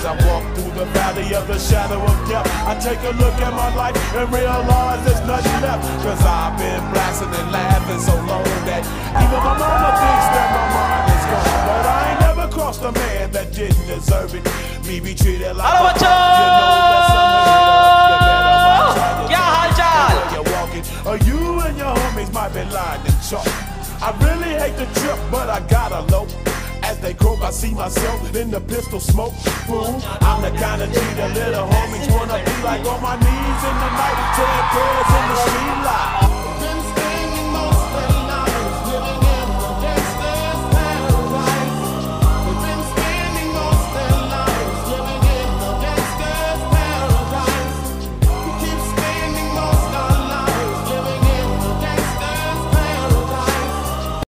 As I walk through the valley of the shadow of death, I take a look at my life and realize there's nothing left. Cause I've been blasting and laughing so long that even my mama thinks that my mind is gone. But I ain't never crossed a man that didn't deserve it. Me be treated like a you know, Or uh, you and your homies might be lying and chalk. I really hate the trip, but I gotta low. They croak, I see myself in the pistol smoke. Fool, I'm the kind of G that little homies wanna be like on my knees in the night.